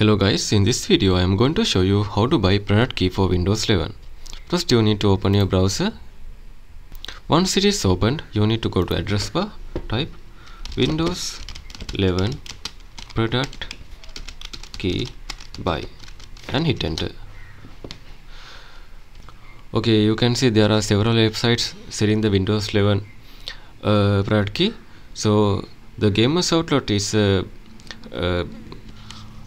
Hello guys, in this video I am going to show you how to buy product key for Windows 11. First you need to open your browser. Once it is opened, you need to go to address bar, type Windows 11 product key buy and hit enter. Okay, you can see there are several websites selling the Windows 11 uh, product key. So the Gamers Outlet is uh, uh,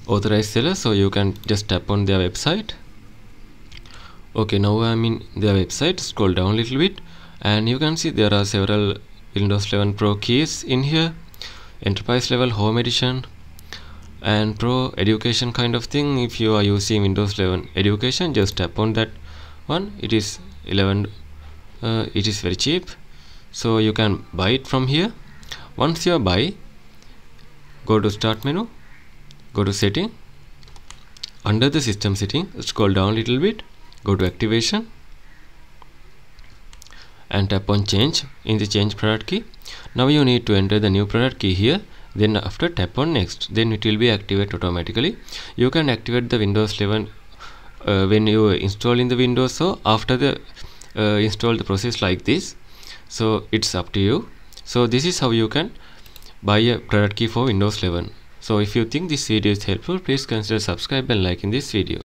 authorized seller so you can just tap on their website. Okay now i'm in their website scroll down a little bit and you can see there are several windows 11 pro keys in here enterprise level home edition and pro education kind of thing. If you are using windows 11 education just tap on that one. It is 11 uh, it is very cheap. So you can buy it from here. Once you buy go to start menu go to setting. Under the system setting scroll down a little bit. Go to activation. And tap on change in the change product key. Now you need to enter the new product key here. Then after tap on next. Then it will be activated automatically. You can activate the windows 11 uh, when you install in the windows. So after the uh, install the process like this so it's up to you. So this is how you can buy a product key for windows 11 so if you think this video is helpful, please consider subscribe and liking this video.